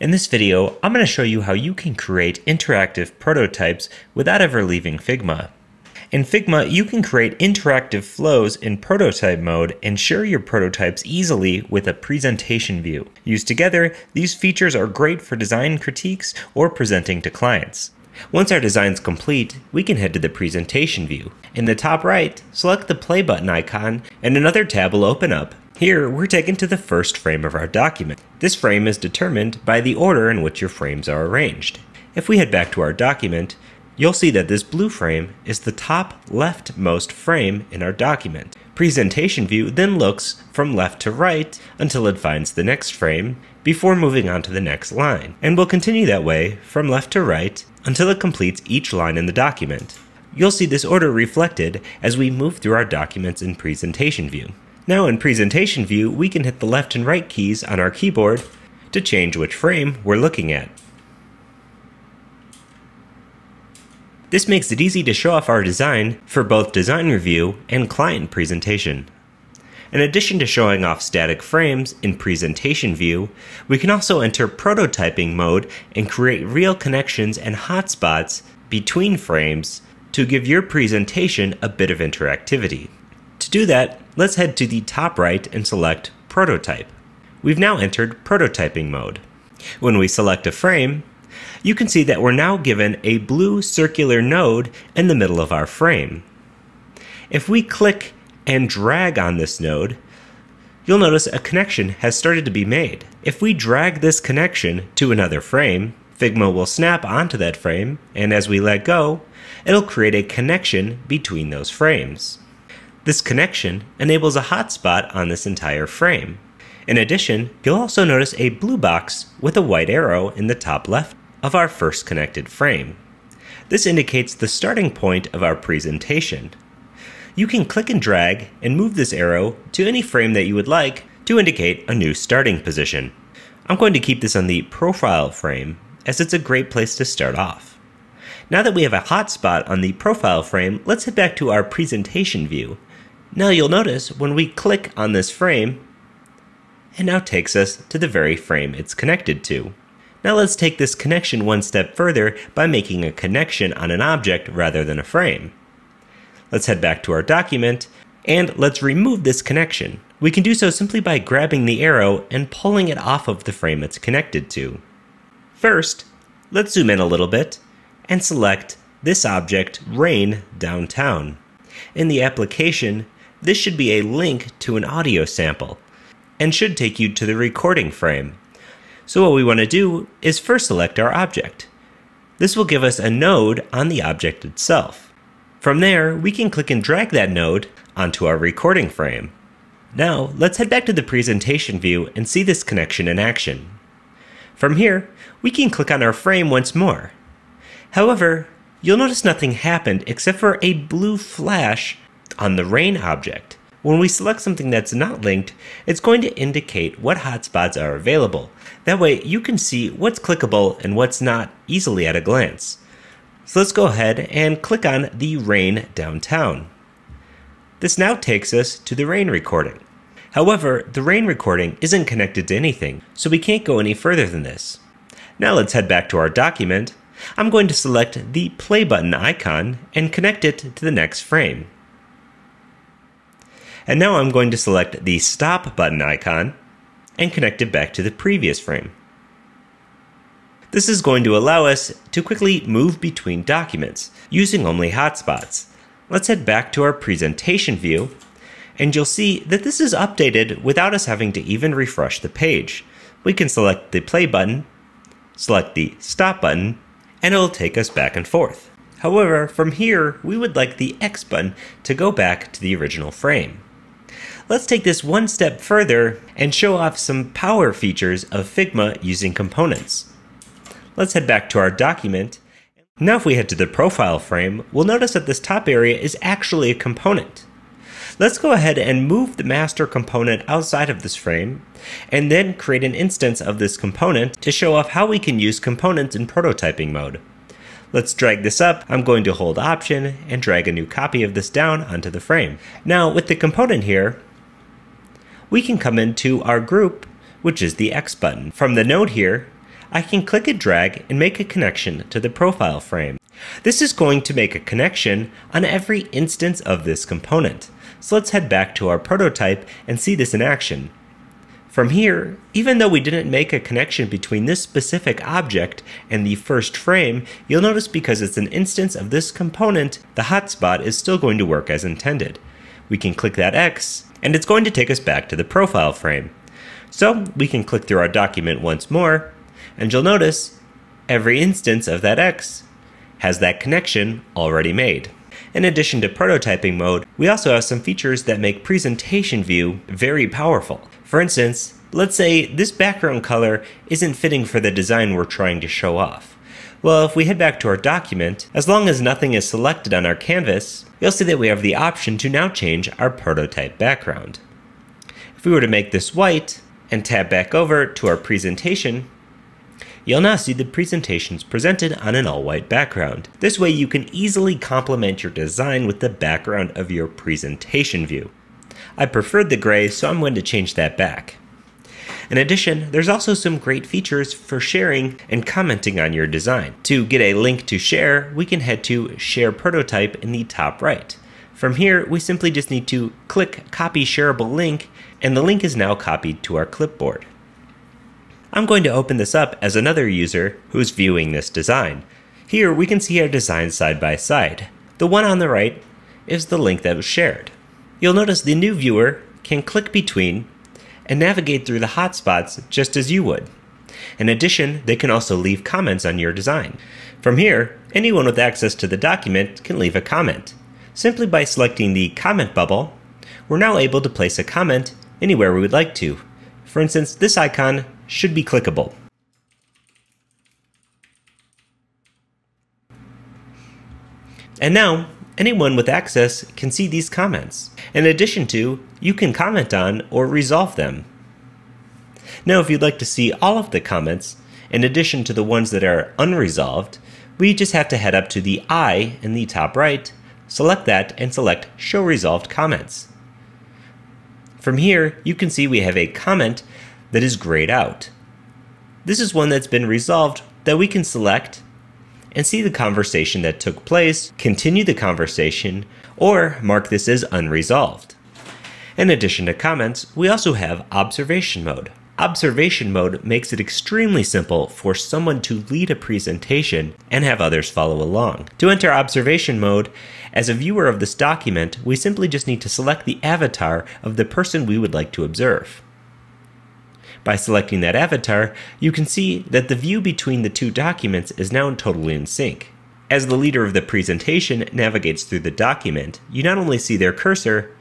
In this video, I'm going to show you how you can create interactive prototypes without ever leaving Figma. In Figma, you can create interactive flows in prototype mode and share your prototypes easily with a presentation view. Used together, these features are great for design critiques or presenting to clients. Once our design is complete, we can head to the presentation view. In the top right, select the play button icon and another tab will open up. Here, we're taken to the first frame of our document. This frame is determined by the order in which your frames are arranged. If we head back to our document, you'll see that this blue frame is the top leftmost frame in our document. Presentation view then looks from left to right until it finds the next frame before moving on to the next line, and will continue that way from left to right until it completes each line in the document. You'll see this order reflected as we move through our documents in Presentation View. Now in Presentation View, we can hit the left and right keys on our keyboard to change which frame we're looking at. This makes it easy to show off our design for both design review and client presentation. In addition to showing off static frames in presentation view, we can also enter prototyping mode and create real connections and hotspots between frames to give your presentation a bit of interactivity. To do that, let's head to the top right and select Prototype. We've now entered prototyping mode. When we select a frame, you can see that we're now given a blue circular node in the middle of our frame. If we click and drag on this node, you'll notice a connection has started to be made. If we drag this connection to another frame, Figma will snap onto that frame, and as we let go, it'll create a connection between those frames. This connection enables a hotspot on this entire frame. In addition, you'll also notice a blue box with a white arrow in the top left of our first connected frame. This indicates the starting point of our presentation. You can click and drag and move this arrow to any frame that you would like to indicate a new starting position. I'm going to keep this on the profile frame as it's a great place to start off. Now that we have a hotspot on the profile frame, let's head back to our presentation view. Now you'll notice when we click on this frame, it now takes us to the very frame it's connected to. Now let's take this connection one step further by making a connection on an object rather than a frame. Let's head back to our document and let's remove this connection. We can do so simply by grabbing the arrow and pulling it off of the frame it's connected to. First, let's zoom in a little bit and select this object, Rain Downtown. In the application, this should be a link to an audio sample and should take you to the recording frame. So what we want to do is first select our object. This will give us a node on the object itself. From there, we can click and drag that node onto our recording frame. Now, let's head back to the presentation view and see this connection in action. From here, we can click on our frame once more. However, you'll notice nothing happened except for a blue flash on the rain object. When we select something that's not linked, it's going to indicate what hotspots are available. That way you can see what's clickable and what's not easily at a glance. So let's go ahead and click on the rain downtown. This now takes us to the rain recording. However, the rain recording isn't connected to anything, so we can't go any further than this. Now let's head back to our document. I'm going to select the play button icon and connect it to the next frame. And now I'm going to select the stop button icon and connect it back to the previous frame. This is going to allow us to quickly move between documents using only hotspots. Let's head back to our presentation view and you'll see that this is updated without us having to even refresh the page. We can select the play button, select the stop button, and it'll take us back and forth. However, from here, we would like the X button to go back to the original frame. Let's take this one step further and show off some power features of Figma using components. Let's head back to our document. Now if we head to the profile frame, we'll notice that this top area is actually a component. Let's go ahead and move the master component outside of this frame, and then create an instance of this component to show off how we can use components in prototyping mode. Let's drag this up. I'm going to hold option and drag a new copy of this down onto the frame. Now with the component here, we can come into our group, which is the X button. From the node here, I can click and drag and make a connection to the profile frame. This is going to make a connection on every instance of this component. So let's head back to our prototype and see this in action. From here, even though we didn't make a connection between this specific object and the first frame, you'll notice because it's an instance of this component, the hotspot is still going to work as intended. We can click that X, and it's going to take us back to the profile frame. So we can click through our document once more, and you'll notice every instance of that X has that connection already made. In addition to prototyping mode, we also have some features that make presentation view very powerful. For instance, let's say this background color isn't fitting for the design we're trying to show off. Well, if we head back to our document, as long as nothing is selected on our canvas, you'll see that we have the option to now change our prototype background. If we were to make this white and tab back over to our presentation, you'll now see the presentations presented on an all-white background. This way you can easily complement your design with the background of your presentation view. I preferred the gray, so I'm going to change that back. In addition, there's also some great features for sharing and commenting on your design. To get a link to share, we can head to Share Prototype in the top right. From here, we simply just need to click Copy Shareable Link, and the link is now copied to our clipboard. I'm going to open this up as another user who's viewing this design. Here we can see our designs side by side. The one on the right is the link that was shared. You'll notice the new viewer can click between and navigate through the hotspots just as you would. In addition, they can also leave comments on your design. From here, anyone with access to the document can leave a comment. Simply by selecting the comment bubble, we're now able to place a comment anywhere we would like to. For instance, this icon should be clickable. And now, anyone with access can see these comments. In addition to, you can comment on or resolve them. Now, if you'd like to see all of the comments, in addition to the ones that are unresolved, we just have to head up to the eye in the top right, select that, and select Show Resolved Comments. From here, you can see we have a comment that is grayed out. This is one that's been resolved that we can select and see the conversation that took place, continue the conversation, or mark this as unresolved. In addition to comments, we also have observation mode. Observation mode makes it extremely simple for someone to lead a presentation and have others follow along. To enter observation mode, as a viewer of this document, we simply just need to select the avatar of the person we would like to observe. By selecting that avatar, you can see that the view between the two documents is now totally in sync. As the leader of the presentation navigates through the document, you not only see their cursor,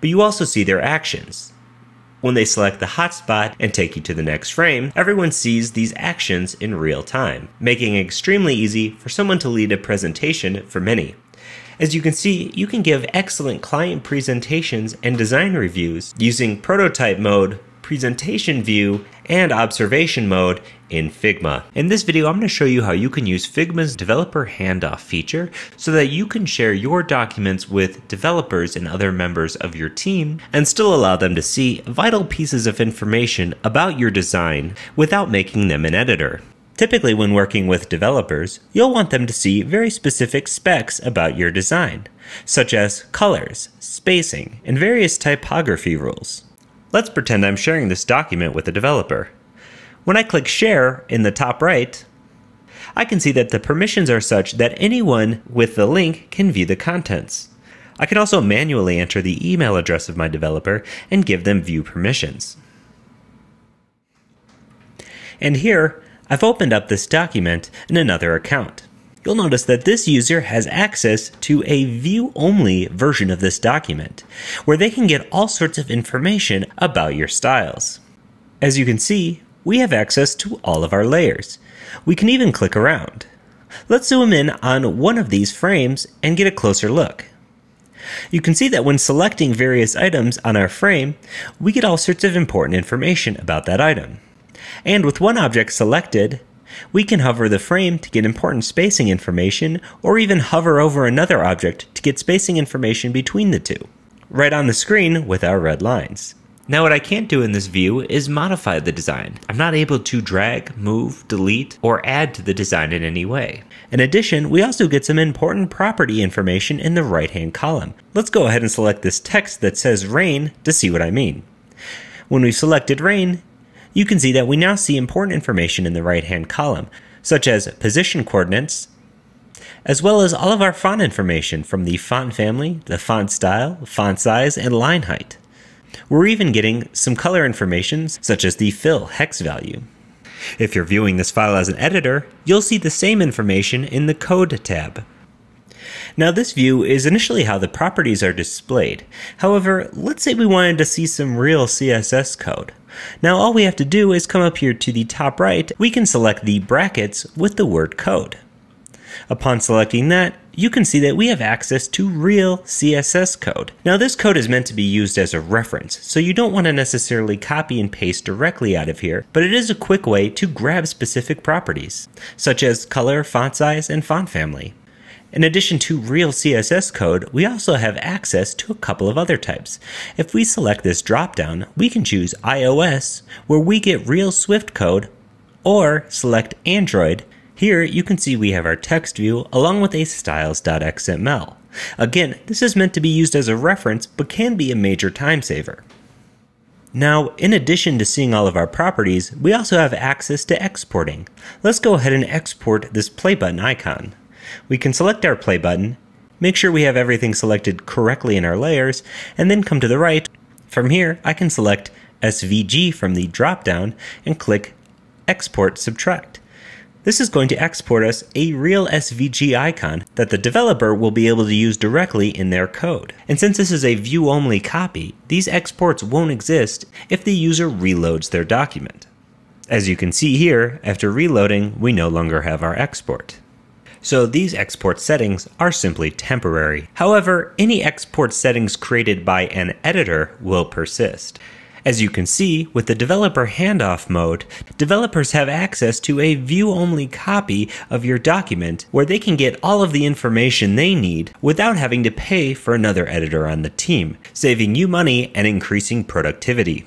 but you also see their actions. When they select the hotspot and take you to the next frame, everyone sees these actions in real time, making it extremely easy for someone to lead a presentation for many. As you can see, you can give excellent client presentations and design reviews using prototype mode, presentation view, and observation mode in Figma. In this video, I'm going to show you how you can use Figma's developer handoff feature so that you can share your documents with developers and other members of your team and still allow them to see vital pieces of information about your design without making them an editor. Typically, when working with developers, you'll want them to see very specific specs about your design, such as colors, spacing, and various typography rules. Let's pretend I'm sharing this document with a developer. When I click Share in the top right, I can see that the permissions are such that anyone with the link can view the contents. I can also manually enter the email address of my developer and give them view permissions. And here, I've opened up this document in another account you'll notice that this user has access to a view-only version of this document, where they can get all sorts of information about your styles. As you can see, we have access to all of our layers. We can even click around. Let's zoom in on one of these frames and get a closer look. You can see that when selecting various items on our frame, we get all sorts of important information about that item. And with one object selected, we can hover the frame to get important spacing information, or even hover over another object to get spacing information between the two, right on the screen with our red lines. Now what I can't do in this view is modify the design. I'm not able to drag, move, delete, or add to the design in any way. In addition, we also get some important property information in the right hand column. Let's go ahead and select this text that says rain to see what I mean. When we've selected rain, you can see that we now see important information in the right hand column, such as position coordinates, as well as all of our font information from the font family, the font style, font size, and line height. We're even getting some color information such as the fill hex value. If you're viewing this file as an editor, you'll see the same information in the Code tab. Now this view is initially how the properties are displayed. However, let's say we wanted to see some real CSS code. Now all we have to do is come up here to the top right, we can select the brackets with the word code. Upon selecting that, you can see that we have access to real CSS code. Now this code is meant to be used as a reference, so you don't want to necessarily copy and paste directly out of here, but it is a quick way to grab specific properties, such as color, font size, and font family. In addition to real CSS code, we also have access to a couple of other types. If we select this dropdown, we can choose iOS, where we get real Swift code, or select Android, here you can see we have our text view along with a styles.xml. Again, this is meant to be used as a reference but can be a major time saver. Now, in addition to seeing all of our properties, we also have access to exporting. Let's go ahead and export this play button icon. We can select our play button, make sure we have everything selected correctly in our layers, and then come to the right. From here, I can select SVG from the dropdown and click Export Subtract. This is going to export us a real SVG icon that the developer will be able to use directly in their code. And since this is a view-only copy, these exports won't exist if the user reloads their document. As you can see here, after reloading, we no longer have our export. So these export settings are simply temporary. However, any export settings created by an editor will persist. As you can see, with the developer handoff mode, developers have access to a view-only copy of your document where they can get all of the information they need without having to pay for another editor on the team, saving you money and increasing productivity.